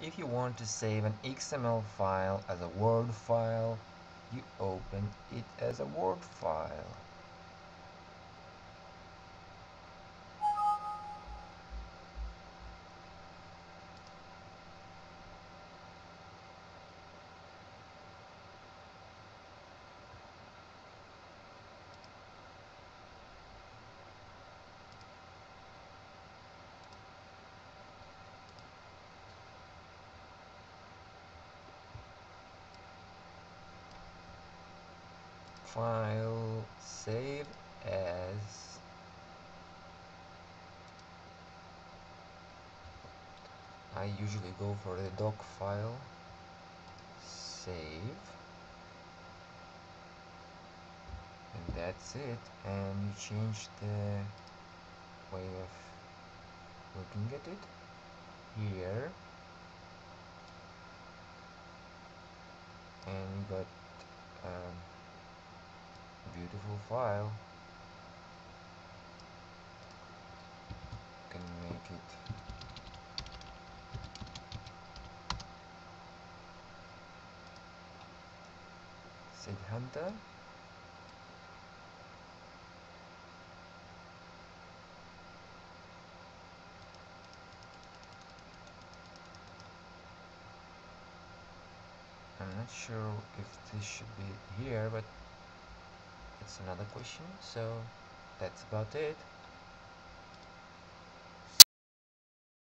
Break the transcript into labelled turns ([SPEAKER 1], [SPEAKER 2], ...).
[SPEAKER 1] If you want to save an XML file as a Word file, you open it as a Word file. File save as I usually go for the doc file save and that's it. And you change the way of looking at it. Here and got um, beautiful file. Can make it. Seed Hunter? I'm not sure if this should be here but it's another question. So that's about it